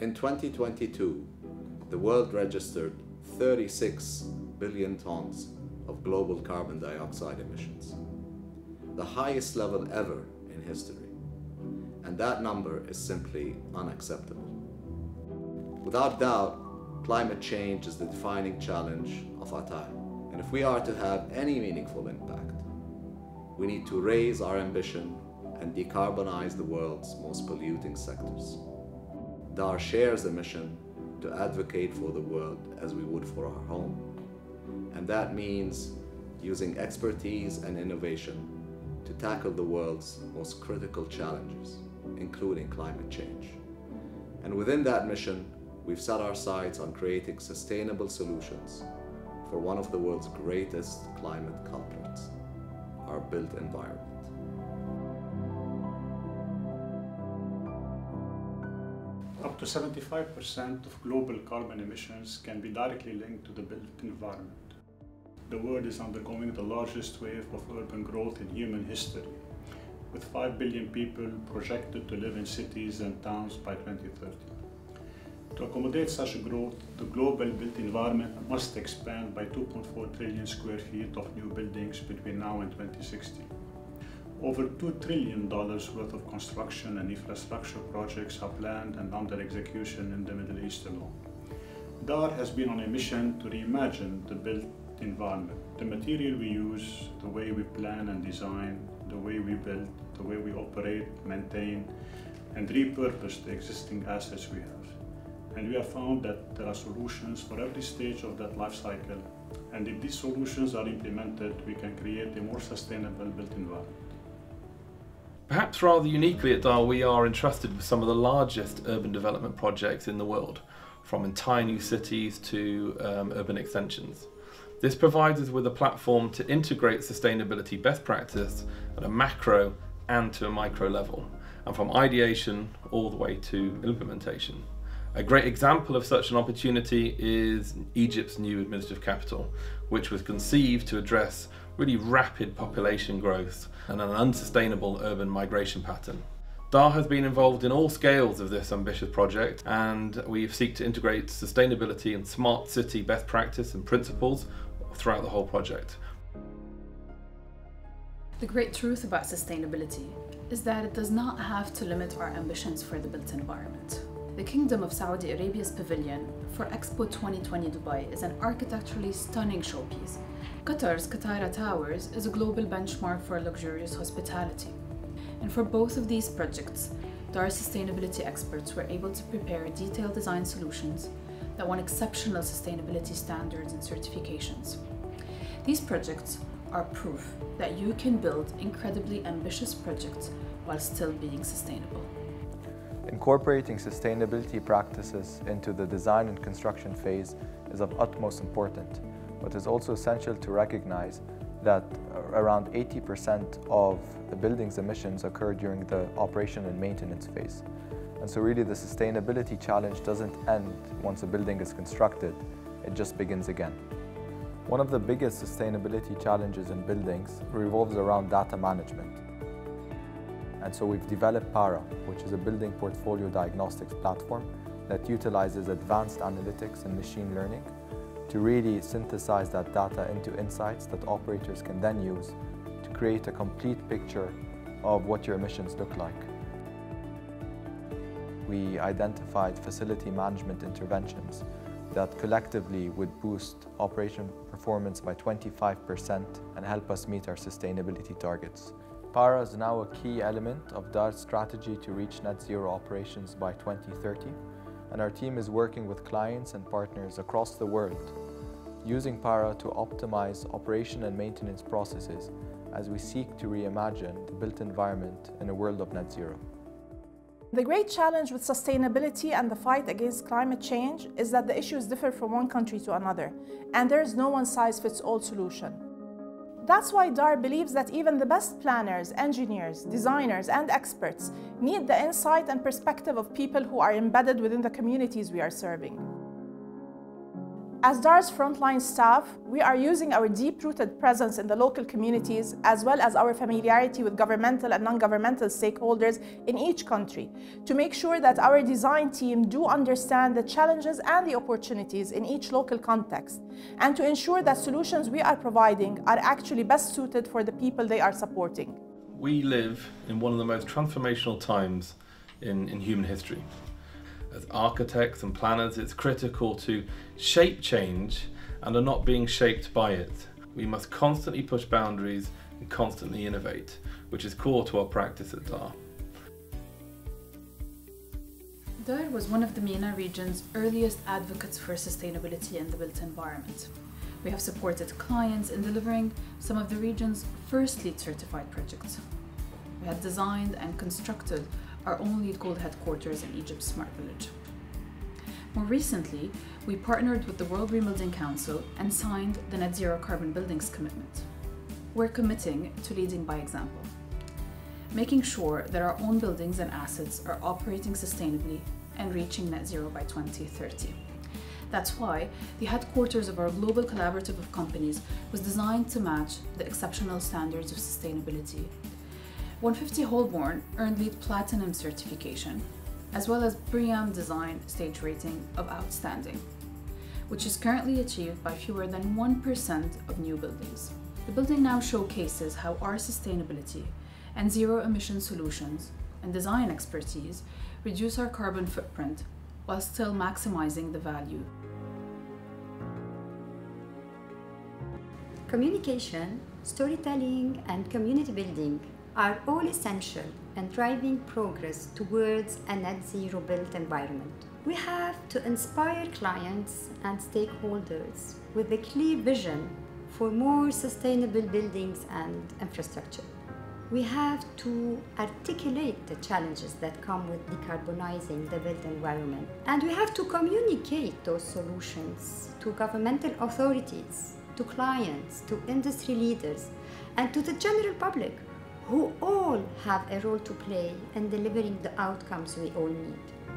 In 2022, the world registered 36 billion tons of global carbon dioxide emissions, the highest level ever in history. And that number is simply unacceptable. Without doubt, climate change is the defining challenge of our time. And if we are to have any meaningful impact, we need to raise our ambition and decarbonize the world's most polluting sectors. DAR shares the mission to advocate for the world as we would for our home. And that means using expertise and innovation to tackle the world's most critical challenges, including climate change. And within that mission, we've set our sights on creating sustainable solutions for one of the world's greatest climate culprits, our built environment. Up to 75% of global carbon emissions can be directly linked to the built environment. The world is undergoing the largest wave of urban growth in human history, with 5 billion people projected to live in cities and towns by 2030. To accommodate such growth, the global built environment must expand by 2.4 trillion square feet of new buildings between now and 2060. Over $2 trillion worth of construction and infrastructure projects are planned and under execution in the Middle East alone. DAR has been on a mission to reimagine the built environment, the material we use, the way we plan and design, the way we build, the way we operate, maintain, and repurpose the existing assets we have. And we have found that there are solutions for every stage of that life cycle. And if these solutions are implemented, we can create a more sustainable built environment. Perhaps rather uniquely at DAR, we are entrusted with some of the largest urban development projects in the world, from entire new cities to um, urban extensions. This provides us with a platform to integrate sustainability best practice at a macro and to a micro level, and from ideation all the way to implementation. A great example of such an opportunity is Egypt's new administrative capital, which was conceived to address really rapid population growth and an unsustainable urban migration pattern. DAR has been involved in all scales of this ambitious project and we seek to integrate sustainability and smart city best practice and principles throughout the whole project. The great truth about sustainability is that it does not have to limit our ambitions for the built environment. The Kingdom of Saudi Arabia's pavilion for Expo 2020 Dubai is an architecturally stunning showpiece. Qatar's Katara Towers is a global benchmark for luxurious hospitality. And for both of these projects, DAR sustainability experts were able to prepare detailed design solutions that won exceptional sustainability standards and certifications. These projects are proof that you can build incredibly ambitious projects while still being sustainable. Incorporating sustainability practices into the design and construction phase is of utmost importance, but is also essential to recognize that around 80% of the building's emissions occur during the operation and maintenance phase. And so really the sustainability challenge doesn't end once a building is constructed, it just begins again. One of the biggest sustainability challenges in buildings revolves around data management. And so we've developed Para, which is a building portfolio diagnostics platform that utilizes advanced analytics and machine learning to really synthesize that data into insights that operators can then use to create a complete picture of what your emissions look like. We identified facility management interventions that collectively would boost operation performance by 25% and help us meet our sustainability targets. PARA is now a key element of DAR's strategy to reach net zero operations by 2030, and our team is working with clients and partners across the world, using PARA to optimize operation and maintenance processes as we seek to reimagine the built environment in a world of net zero. The great challenge with sustainability and the fight against climate change is that the issues differ from one country to another, and there is no one-size-fits-all solution. That's why DAR believes that even the best planners, engineers, designers, and experts need the insight and perspective of people who are embedded within the communities we are serving. As DAR's frontline staff, we are using our deep rooted presence in the local communities as well as our familiarity with governmental and non governmental stakeholders in each country to make sure that our design team do understand the challenges and the opportunities in each local context and to ensure that solutions we are providing are actually best suited for the people they are supporting. We live in one of the most transformational times in, in human history as architects and planners, it's critical to shape change and are not being shaped by it. We must constantly push boundaries and constantly innovate, which is core to our practice at DAR. DAR was one of the MENA region's earliest advocates for sustainability in the built environment. We have supported clients in delivering some of the region's first LEED certified projects. We had designed and constructed our own LEED Gold headquarters in Egypt's Smart Village. More recently, we partnered with the World Green Building Council and signed the Net Zero Carbon Buildings Commitment. We're committing to leading by example, making sure that our own buildings and assets are operating sustainably and reaching net zero by 2030. That's why the headquarters of our global collaborative of companies was designed to match the exceptional standards of sustainability 150 Holborn earned LEED Platinum certification, as well as BREEAM Design stage rating of Outstanding, which is currently achieved by fewer than 1% of new buildings. The building now showcases how our sustainability and zero emission solutions and design expertise reduce our carbon footprint while still maximizing the value. Communication, storytelling, and community building are all essential in driving progress towards a net zero built environment. We have to inspire clients and stakeholders with a clear vision for more sustainable buildings and infrastructure. We have to articulate the challenges that come with decarbonizing the built environment. And we have to communicate those solutions to governmental authorities, to clients, to industry leaders, and to the general public who all have a role to play in delivering the outcomes we all need.